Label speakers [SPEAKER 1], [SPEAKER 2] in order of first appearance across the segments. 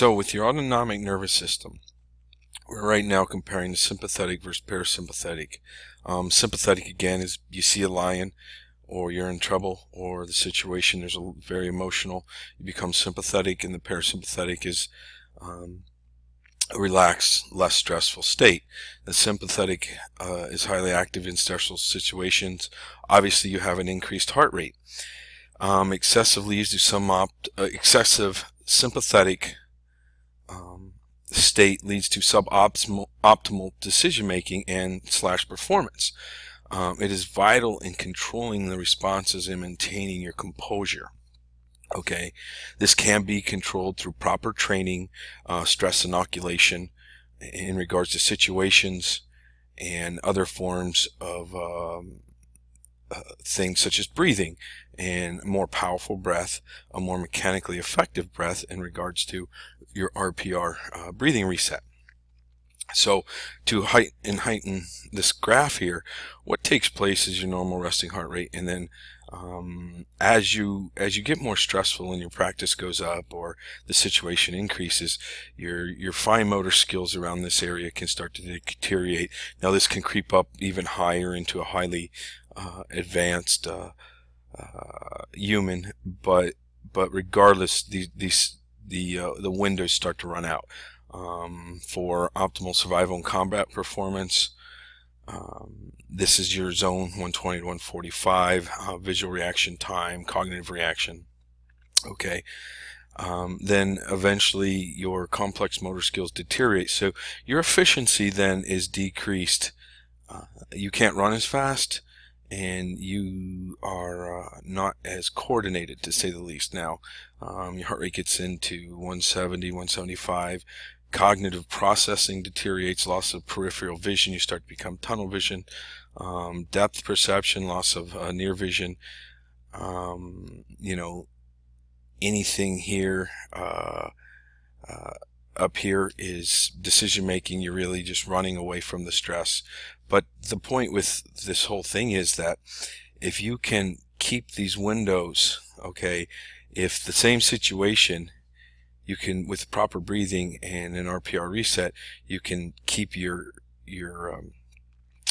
[SPEAKER 1] So with your autonomic nervous system, we're right now comparing the sympathetic versus parasympathetic. Um, sympathetic again is you see a lion or you're in trouble or the situation is very emotional. You become sympathetic and the parasympathetic is um, a relaxed, less stressful state. The sympathetic uh, is highly active in stressful situations. Obviously you have an increased heart rate. Um, excessive leads to some opt uh, excessive sympathetic um, state leads to suboptimal optimal decision making and slash performance. Um, it is vital in controlling the responses and maintaining your composure. Okay, this can be controlled through proper training, uh, stress inoculation in regards to situations and other forms of um, things such as breathing and more powerful breath, a more mechanically effective breath in regards to your RPR uh, breathing reset. So to heighten, heighten this graph here, what takes place is your normal resting heart rate, and then um, as you as you get more stressful and your practice goes up or the situation increases, your your fine motor skills around this area can start to deteriorate. Now this can creep up even higher into a highly advanced uh, uh, human, but but regardless, these these the uh, the windows start to run out um, for optimal survival and combat performance. Um, this is your zone 120 to 145 uh, visual reaction time, cognitive reaction. Okay. Um, then eventually your complex motor skills deteriorate. So your efficiency then is decreased. Uh, you can't run as fast and you are uh, not as coordinated to say the least. Now, um, your heart rate gets into 170, 175. Cognitive processing deteriorates, loss of peripheral vision. You start to become tunnel vision. Um, depth perception, loss of uh, near vision. Um, you know, anything here uh, up here is decision making. You're really just running away from the stress. But the point with this whole thing is that if you can keep these windows, okay, if the same situation, you can, with proper breathing and an RPR reset, you can keep your, your, um,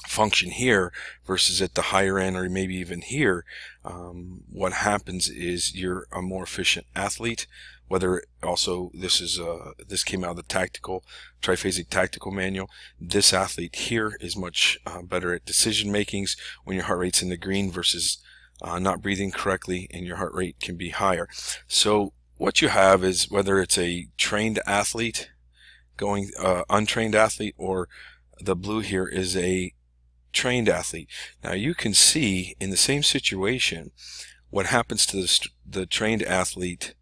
[SPEAKER 1] function here versus at the higher end or maybe even here, um, what happens is you're a more efficient athlete, whether also this is uh, this came out of the tactical triphasic tactical manual. This athlete here is much uh, better at decision makings when your heart rate's in the green versus uh, not breathing correctly and your heart rate can be higher. So what you have is whether it's a trained athlete going uh, untrained athlete or the blue here is a trained athlete now you can see in the same situation what happens to the, the trained athlete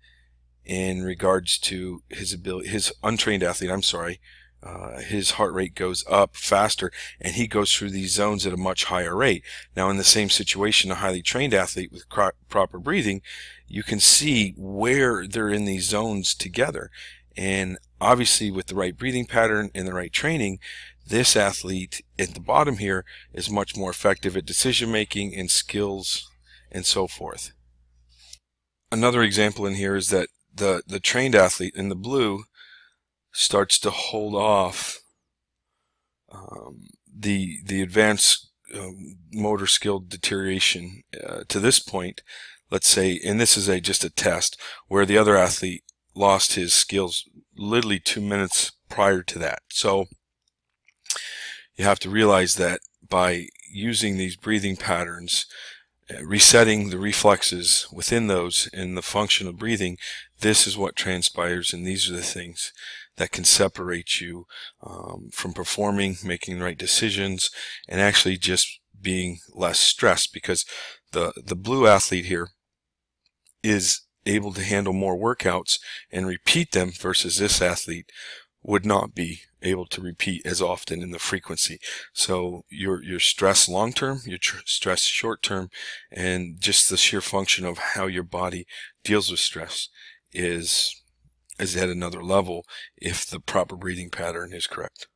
[SPEAKER 1] in regards to his ability, his untrained athlete, I'm sorry, uh, his heart rate goes up faster and he goes through these zones at a much higher rate. Now, in the same situation, a highly trained athlete with proper breathing, you can see where they're in these zones together. And obviously, with the right breathing pattern and the right training, this athlete at the bottom here is much more effective at decision making and skills and so forth. Another example in here is that the the trained athlete in the blue starts to hold off um, the the advanced um, motor skill deterioration uh, to this point. Let's say, and this is a just a test where the other athlete lost his skills literally two minutes prior to that. So you have to realize that by using these breathing patterns resetting the reflexes within those in the function of breathing, this is what transpires, and these are the things that can separate you um, from performing, making the right decisions, and actually just being less stressed because the, the blue athlete here is able to handle more workouts and repeat them versus this athlete would not be able to repeat as often in the frequency. So your your stress long term, your stress short term, and just the sheer function of how your body deals with stress is is at another level if the proper breathing pattern is correct.